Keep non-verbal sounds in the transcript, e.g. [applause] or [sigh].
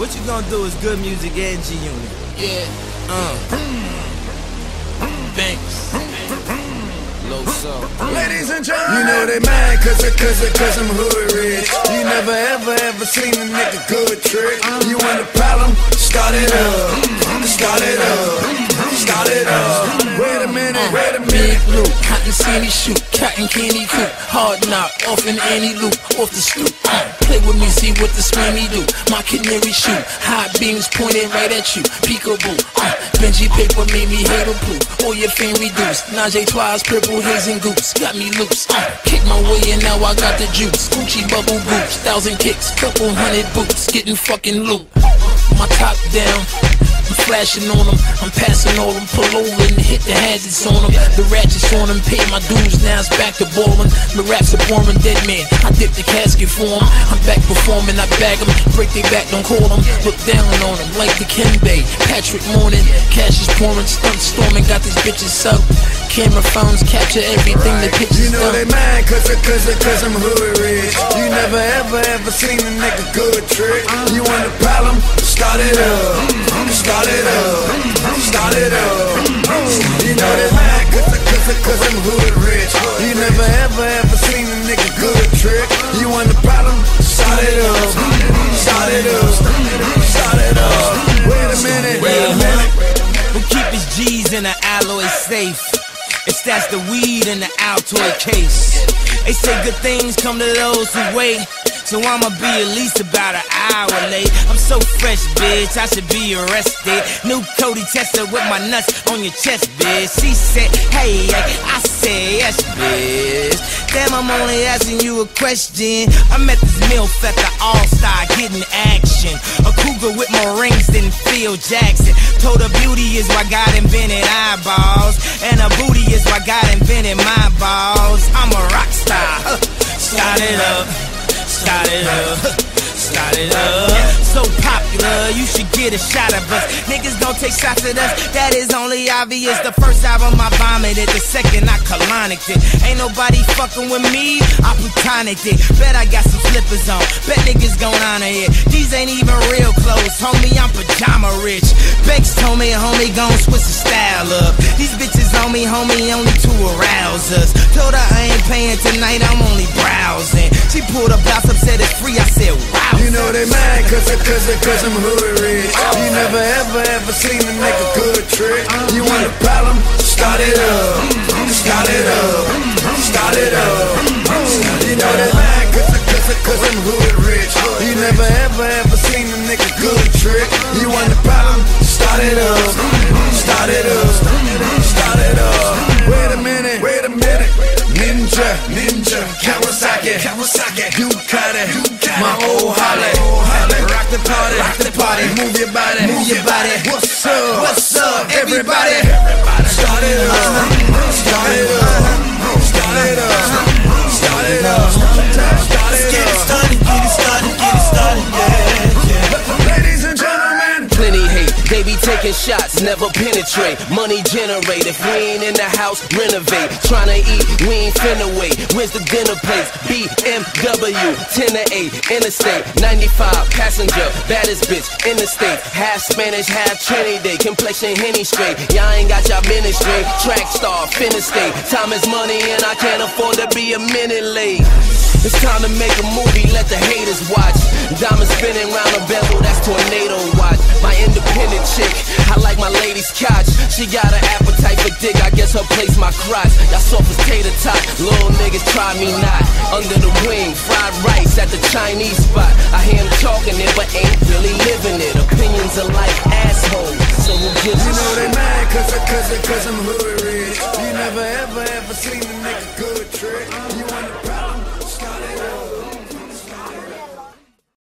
What you gonna do is good music and G Unit. Yeah. Uh. Banks. Low soul. Ladies and gentlemen, you know they mad cause, it, cause, it, cause I'm hood rich. You never ever ever seen a nigga good trick. You want a problem? Start it up. Start it up. Start it up. Wait a minute, wait a Big minute. loop, cotton candy shoot, cotton candy coop, hard knock, off in any loop, off the stoop. Play with me, see what the scrammy do. My canary shoot, high beams pointed right at you. Peekaboo, Benji paper made me hate a blue. All your fan reduced. Najee twice, purple haze and goops, got me loose. Kick my way and now I got the juice. Gucci bubble boots, thousand kicks, couple hundred boots, getting fucking loot. My top down. Flashing on them, I'm passing all them, pull over and hit the hazards on them. The ratchets on them, pay my dues, now it's back to ballin'. My raps are boring, dead man. I dip the casket for 'em. I'm back performing, I bag 'em, break their back, don't call 'em. Look down on 'em like the Bay. Patrick Morning, cash is pouring, stunt storming, got these bitches up. Camera phones capture everything, the You pictures know they done. mad cause, it, cause, it, cause I'm hood rich. You never ever ever seen a nigga good trick. You want a problem? Start it up. Start it up. Start it up. You know they mad cause, cause, cause I'm hood rich. You never ever ever seen a nigga good trick. You want the problem? Start it up. Start it up. Start it up. Wait a minute. Wait a minute. Who keep his G's in an alloy safe? It's that's the weed in the Altoid case. They say good things come to those who wait. So I'ma be at least about an hour late. I'm so fresh, bitch, I should be arrested. New Coogi tester with my nuts on your chest, bitch. She said, hey, I said, yes, bitch. Damn, I'm only asking you a question. I met this MILF at the All Star getting action. A cougar with more rings than Phil Jackson. Told her beauty is why God invented eyeballs. And her booty is why God invented my balls. I'm a rock star. [laughs] Huh. Start it up. Start up. Start up. So popular, you should get a shot of us. Niggas don't take shots at us. That is only obvious. The first album I vomited, the second I colonicked it. Ain't nobody fucking with me. I plutonic it. Bet I got some slippers on. Bet niggas gon' honor it. These ain't even real clothes, homie. I'm pajama rich. Banks told me, homie, gon' switch the style up. These bitches on me, homie, only to arouse us. Told her I ain't paying tonight, I'm only browsing. She pulled a blouse up, said it's free. I said, wow. You know they mad cause, it, cause, it, cause I'm hood rich. You never ever ever seen a nigga good trick. You want a problem? Start it up. Start it up. Start it up. You know they mad cause, it, cause, cause I'm hood rich. You never move your body, move your body. What's up? What's up, everybody? Start it up, start it up, start it up, start it up, start it Get it started, get it started, get it started, yeah, yeah. Ladies and gentlemen. Plenty they be taking shots, never penetrate. Money generate, if we ain't in the house, renovate. Tryna eat, we ain't finna wait. Where's the dinner place? BMW, 10 to 8, interstate, 95, passenger, baddest bitch, in the state. Half Spanish, half Trinity, Day, complexion henny straight. Y'all ain't got y'all ministry, track star, finna state. Time is money and I can't afford to be a minute late. It's time to make a movie, let the haters watch. Diamonds spinning round a bezel, that's tornado watch. My independent chick, I like my lady's couch. She got an appetite for dick, I guess her place my crotch. Y'all soft as tater tot, little niggas try me not. Under the wing, fried rice at the Chinese spot. I hear him talking it, but ain't really living it. Opinions are like assholes, so who gives a You know they mad cause, it, cause, it, cause I'm hood rich. You never ever ever seen a nigga good trick. You want a